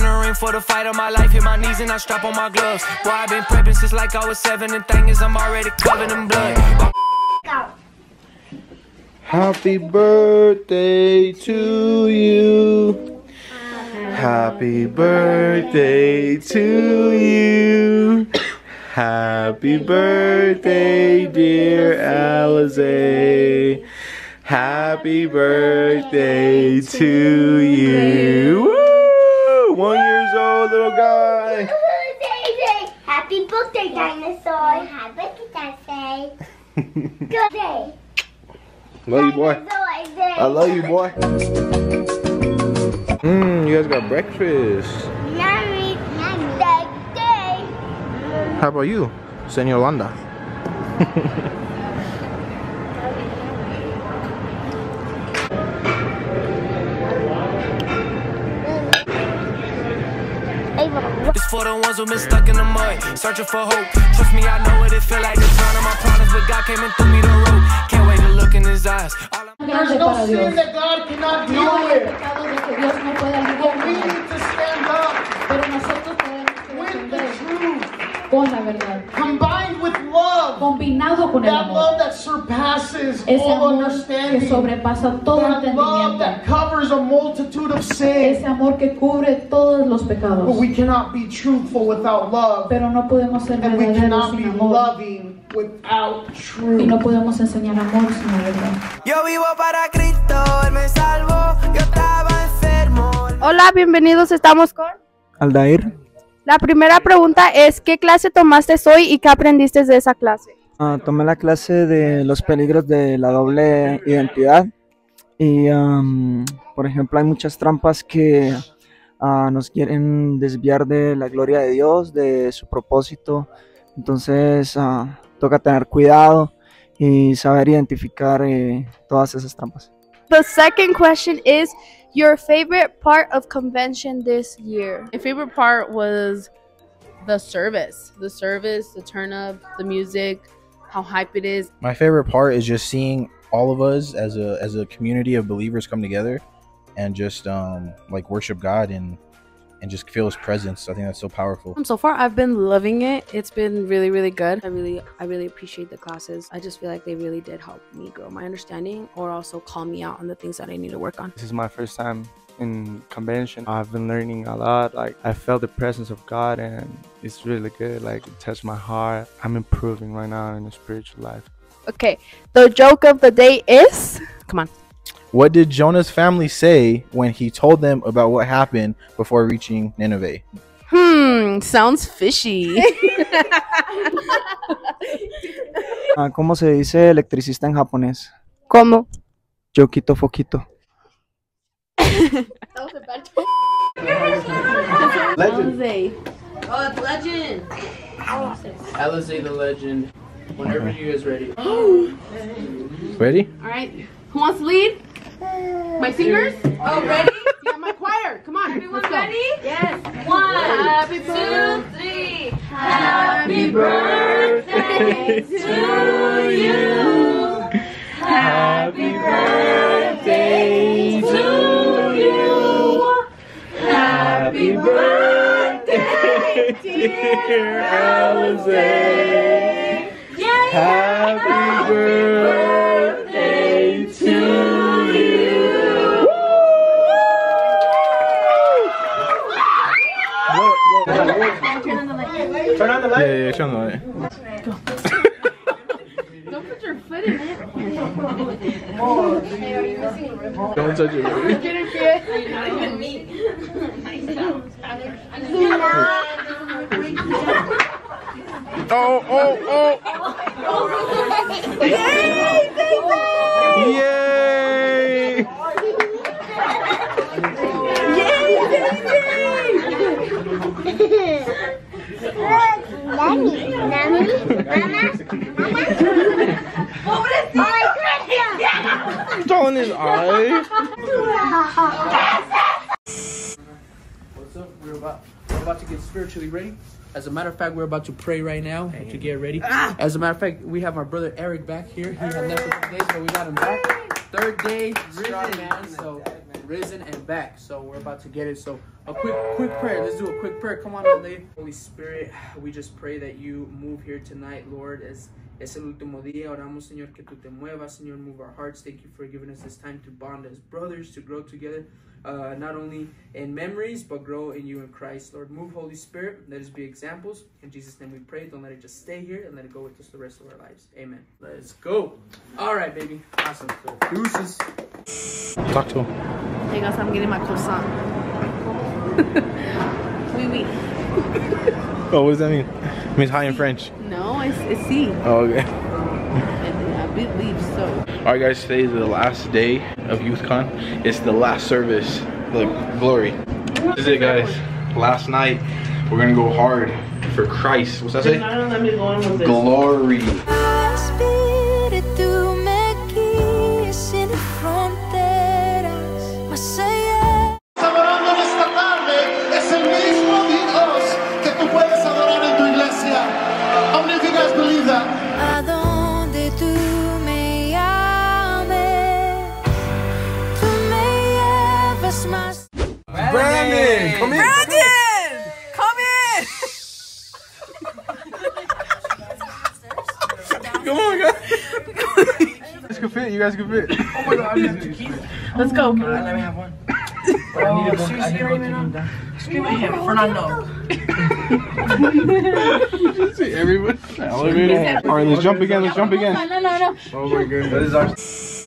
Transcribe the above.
in the ring for the fight of my life. Hit my knees and I strap on my gloves. Boy, I've been prepping since like I was seven. And thing is, I'm already covered in blood. Happy birthday to you. Happy birthday to you. Happy birthday, dear Alize. Happy birthday to you. Birthday, dinosaur. Happy birthday. Good day. Love you, boy. Day. I love you, boy. Mmm, you guys got breakfast. Yummy, yummy. Day, day. How about you, Senor Yolanda? for the ones who've been stuck in the mud, searching for hope. Trust me, I know what it feel like to drown in my problems, but God came and threw me the rope. Can't wait to look in his eyes. There's no sin that God cannot deal with. pecado de que Dios no pueda But we lidiar. need to stand up Pero nosotros tenemos que with the truth, con la verdad. combined with love. Combinado con el That love that surpasses Ese all amor que sobrepasa todo That love entendimiento. that covers a multitude of Ese amor que cubre todos los pecados. But we cannot be truthful without love. Pero no podemos ser And we verdaderos cannot sin be amor. loving without Y no truth. podemos enseñar amor sin la verdad. Yo vivo para Cristo, Él me salvó. Yo estaba enfermo. Hola, bienvenidos. Estamos con. Aldair, La primera pregunta es: ¿qué clase tomaste hoy y qué aprendiste de esa clase? ah, tomé la clase de los peligros de la doble identidad y, am, por ejemplo, hay muchas trampas que ah, nos quieren desviar de la gloria de Dios, de su propósito. Entonces, ah, toca tener cuidado y saber identificar eh, todas esas trampas. The second question is: your favorite part of convention this year? My favorite part was the service, the service, the turn up, the music, how hype it is. My favorite part is just seeing all of us as a as a community of believers come together and just um like worship God and and just feel his presence. I think that's so powerful. Um, So far, I've been loving it. It's been really, really good. I really, I really appreciate the classes. I just feel like they really did help me grow my understanding, or also call me out on the things that I need to work on. This is my first time in convention. I've been learning a lot. Like I felt the presence of God and it's really good. Like it touched my heart. I'm improving right now in the spiritual life. Okay, the joke of the day is. Come on. What did Jonah's family say when he told them about what happened before reaching Nineveh? Hmm, sounds fishy. Ah, ¿Cómo se dice electricista en japonés? ¿Cómo? Yokito foquito. Jose. Oh, it's legend. Alizé the legend. Whenever you guys ready. Ready? All right. Who wants to lead? My singers? Oh, ready? Yeah, my choir. Come on. Everyone ready? Yes. One, Happy two, three. Happy birthday to you. Happy birthday to you. Happy birthday, dear Alize. Happy birthday Turn on the light. Yeah, yeah, turn on the light. Don't put your foot in it. Don't touch it, baby. Oh, oh, oh. Nani, Nani, Mama, Mama. It's all in his eye. What's up? We're about we're about to get spiritually ready. As a matter of fact, we're about to pray right now to get ready. As a matter of fact, we have our brother Eric back here. He had left for two days, but we got him back. Third day, strong man. So risen and back. So we're about to get it. So a quick, quick prayer. Let's do a quick prayer. Come on, LA. Holy Spirit, we just pray that you move here tonight, Lord, as es el último día. Oramos, Señor, que tú te muevas, Señor, move our hearts. Thank you for giving us this time to bond as brothers, to grow together, uh, not only in memories, but grow in you in Christ. Lord, move, Holy Spirit. Let us be examples. In Jesus' name we pray. Don't let it just stay here and let it go with us the rest of our lives. Amen. Let's go. All right, baby. Awesome. Deuces. Talk to him. Hey guys, I'm getting my croissant. oui, oui. Oh, what does that mean? It means hi in French. No, it's, it's C. Oh, okay. Uh, I believe so. All right, guys. Today is the last day of YouthCon. It's the last service. Look, glory. This is it, guys. Last night, we're gonna go hard for Christ. What's that say? Glory. Brandon, come here. Brandon! Come in! Come on, guys. you guys can fit. You guys can fit. Oh my god, I have two keys. Let's go. Let me have one. But I need to go. I need to go to the Scream at him, Fernando. See everyone. Elevator. All right, let's jump again. Let's jump again. No, no, no. Oh my goodness.